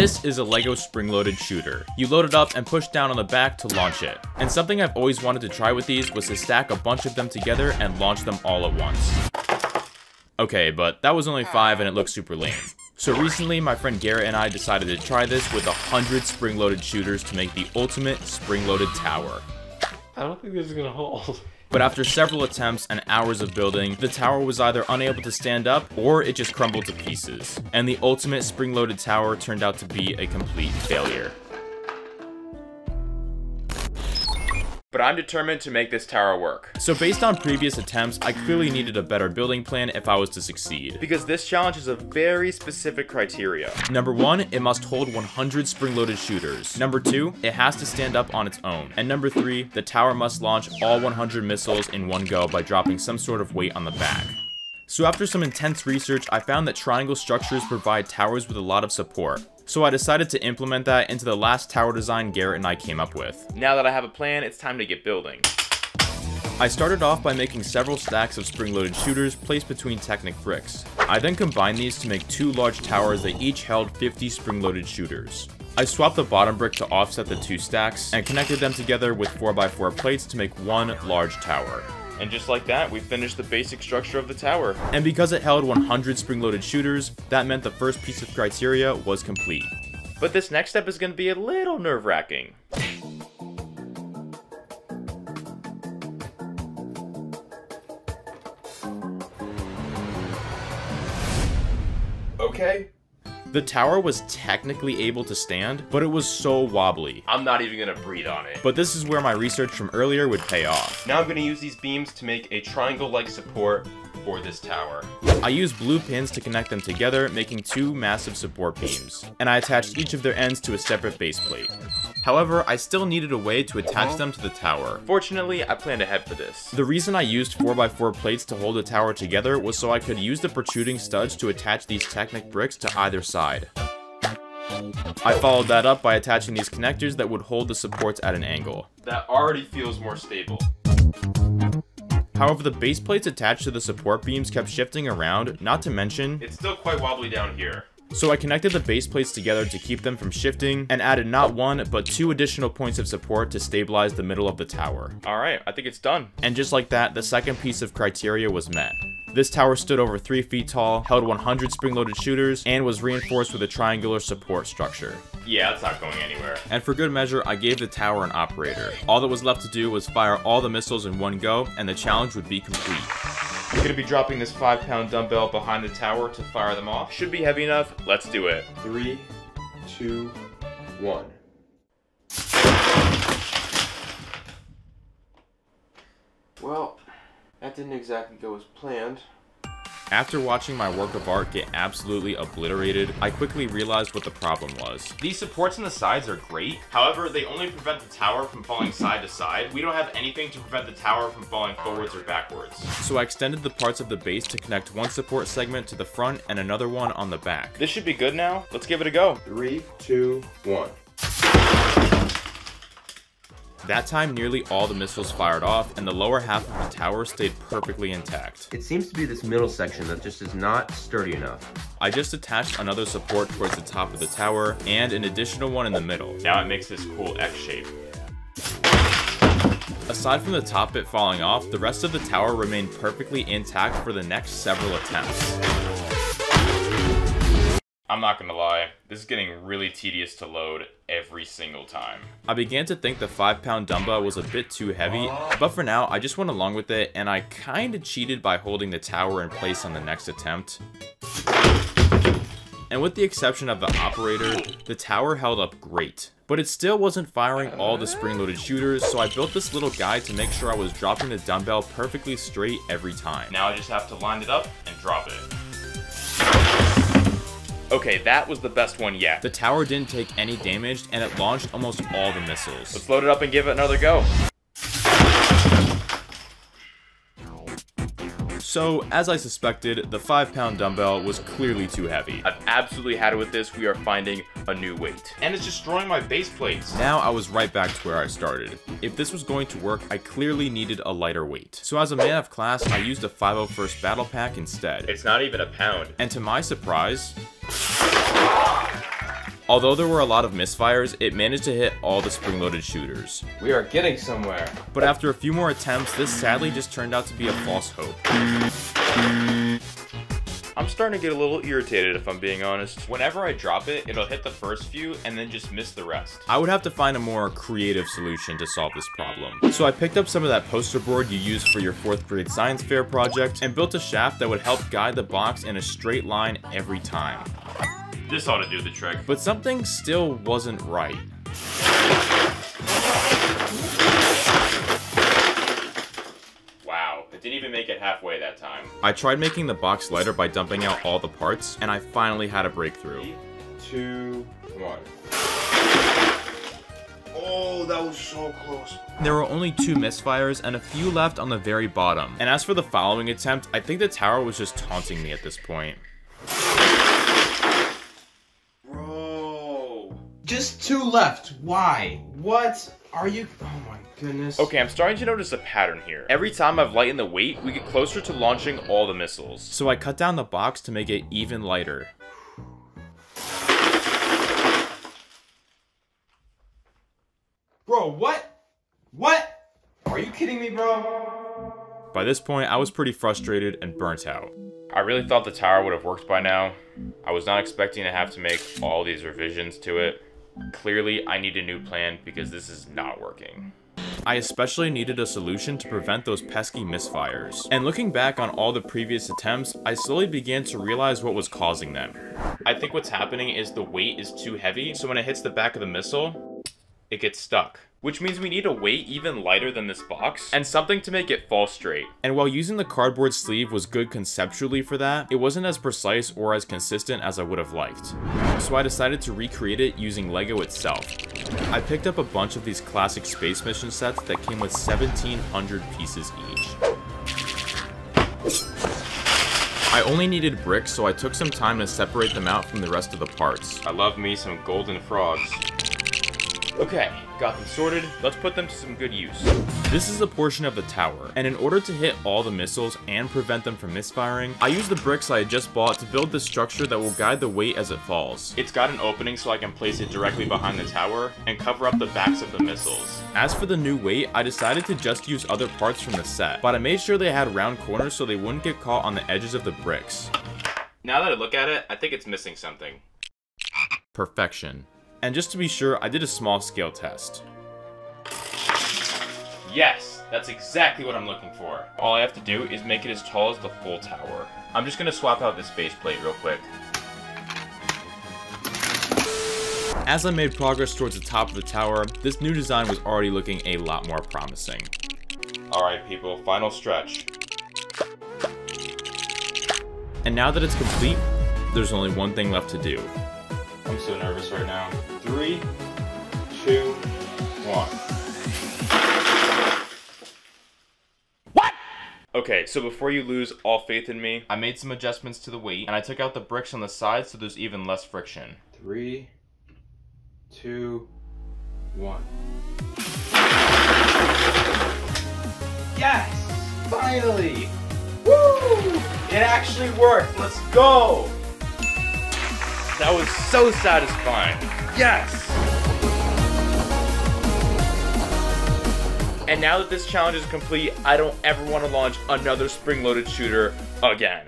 This is a LEGO spring-loaded shooter. You load it up and push down on the back to launch it. And something I've always wanted to try with these was to stack a bunch of them together and launch them all at once. Okay, but that was only 5 and it looked super lame. So recently, my friend Garrett and I decided to try this with 100 spring-loaded shooters to make the ultimate spring-loaded tower. I don't think this is gonna hold. But after several attempts and hours of building, the tower was either unable to stand up or it just crumbled to pieces. And the ultimate spring-loaded tower turned out to be a complete failure. But I'm determined to make this tower work. So based on previous attempts, I clearly needed a better building plan if I was to succeed. Because this challenge has a very specific criteria. Number one, it must hold 100 spring-loaded shooters. Number two, it has to stand up on its own. And number three, the tower must launch all 100 missiles in one go by dropping some sort of weight on the back. So after some intense research, I found that triangle structures provide towers with a lot of support. So I decided to implement that into the last tower design Garrett and I came up with. Now that I have a plan, it's time to get building. I started off by making several stacks of spring-loaded shooters placed between Technic bricks. I then combined these to make two large towers that each held 50 spring-loaded shooters. I swapped the bottom brick to offset the two stacks, and connected them together with 4x4 plates to make one large tower. And just like that, we finished the basic structure of the tower. And because it held 100 spring-loaded shooters, that meant the first piece of criteria was complete. But this next step is going to be a little nerve-wracking. Okay, the tower was technically able to stand, but it was so wobbly. I'm not even gonna breathe on it. But this is where my research from earlier would pay off. Now I'm gonna use these beams to make a triangle-like support for this tower. I used blue pins to connect them together, making two massive support beams, and I attached each of their ends to a separate base plate. However, I still needed a way to attach them to the tower. Fortunately, I planned ahead for this. The reason I used 4x4 plates to hold the tower together was so I could use the protruding studs to attach these Technic bricks to either side. I followed that up by attaching these connectors that would hold the supports at an angle. That already feels more stable. However, the base plates attached to the support beams kept shifting around, not to mention... It's still quite wobbly down here. So I connected the base plates together to keep them from shifting, and added not one, but two additional points of support to stabilize the middle of the tower. Alright, I think it's done. And just like that, the second piece of criteria was met. This tower stood over 3 feet tall, held 100 spring-loaded shooters, and was reinforced with a triangular support structure. Yeah, it's not going anywhere. And for good measure, I gave the tower an operator. All that was left to do was fire all the missiles in one go, and the challenge would be complete. I'm gonna be dropping this five pound dumbbell behind the tower to fire them off. Should be heavy enough. Let's do it. Three, two, one. Well, that didn't exactly go as planned. After watching my work of art get absolutely obliterated, I quickly realized what the problem was. These supports on the sides are great, however, they only prevent the tower from falling side to side. We don't have anything to prevent the tower from falling forwards or backwards. So I extended the parts of the base to connect one support segment to the front and another one on the back. This should be good now. Let's give it a go. Three, two, one. That time, nearly all the missiles fired off, and the lower half of the tower stayed perfectly intact. It seems to be this middle section that just is not sturdy enough. I just attached another support towards the top of the tower, and an additional one in the middle. Now it makes this cool X shape. Aside from the top bit falling off, the rest of the tower remained perfectly intact for the next several attempts. I'm not gonna lie, this is getting really tedious to load every single time. I began to think the 5 pound dumbbell was a bit too heavy, but for now I just went along with it and I kinda cheated by holding the tower in place on the next attempt. And with the exception of the operator, the tower held up great. But it still wasn't firing all the spring-loaded shooters, so I built this little guide to make sure I was dropping the dumbbell perfectly straight every time. Now I just have to line it up and drop it. Okay, that was the best one yet. The tower didn't take any damage, and it launched almost all the missiles. Let's load it up and give it another go. So, as I suspected, the 5 pound dumbbell was clearly too heavy. I've absolutely had it with this, we are finding a new weight. And it's destroying my base plates. Now I was right back to where I started. If this was going to work, I clearly needed a lighter weight. So as a man of class, I used a 501st battle pack instead. It's not even a pound. And to my surprise, Although there were a lot of misfires, it managed to hit all the spring-loaded shooters. We are getting somewhere. But after a few more attempts, this sadly just turned out to be a false hope. I'm starting to get a little irritated if I'm being honest. Whenever I drop it, it'll hit the first few and then just miss the rest. I would have to find a more creative solution to solve this problem. So I picked up some of that poster board you use for your 4th grade science fair project and built a shaft that would help guide the box in a straight line every time. This ought to do the trick. But something still wasn't right. Wow, it didn't even make it halfway that time. I tried making the box lighter by dumping out all the parts, and I finally had a breakthrough. Three, two, one. Oh, that was so close. There were only two misfires and a few left on the very bottom. And as for the following attempt, I think the tower was just taunting me at this point. Bro. Just two left. Why? What are you? Oh my goodness. Okay, I'm starting to notice a pattern here. Every time I've lightened the weight, we get closer to launching all the missiles. So I cut down the box to make it even lighter. Bro, what? What? Are you kidding me, bro? By this point, I was pretty frustrated and burnt out. I really thought the tower would have worked by now. I was not expecting to have to make all these revisions to it. Clearly, I need a new plan because this is not working. I especially needed a solution to prevent those pesky misfires. And looking back on all the previous attempts, I slowly began to realize what was causing them. I think what's happening is the weight is too heavy, so when it hits the back of the missile, it gets stuck which means we need a weight even lighter than this box, and something to make it fall straight. And while using the cardboard sleeve was good conceptually for that, it wasn't as precise or as consistent as I would have liked. So I decided to recreate it using LEGO itself. I picked up a bunch of these classic space mission sets that came with 1700 pieces each. I only needed bricks, so I took some time to separate them out from the rest of the parts. I love me some golden frogs. Okay, got them sorted, let's put them to some good use. This is a portion of the tower, and in order to hit all the missiles and prevent them from misfiring, I used the bricks I had just bought to build the structure that will guide the weight as it falls. It's got an opening so I can place it directly behind the tower and cover up the backs of the missiles. As for the new weight, I decided to just use other parts from the set, but I made sure they had round corners so they wouldn't get caught on the edges of the bricks. Now that I look at it, I think it's missing something. Perfection. And just to be sure, I did a small scale test. Yes, that's exactly what I'm looking for. All I have to do is make it as tall as the full tower. I'm just gonna swap out this base plate real quick. As I made progress towards the top of the tower, this new design was already looking a lot more promising. Alright people, final stretch. And now that it's complete, there's only one thing left to do. I'm so nervous right now. Three, two, one. What? Okay, so before you lose all faith in me, I made some adjustments to the weight, and I took out the bricks on the side so there's even less friction. Three, two, one. Yes! Finally! Woo! It actually worked! Let's go! That was so satisfying. Yes! And now that this challenge is complete, I don't ever want to launch another spring-loaded shooter again.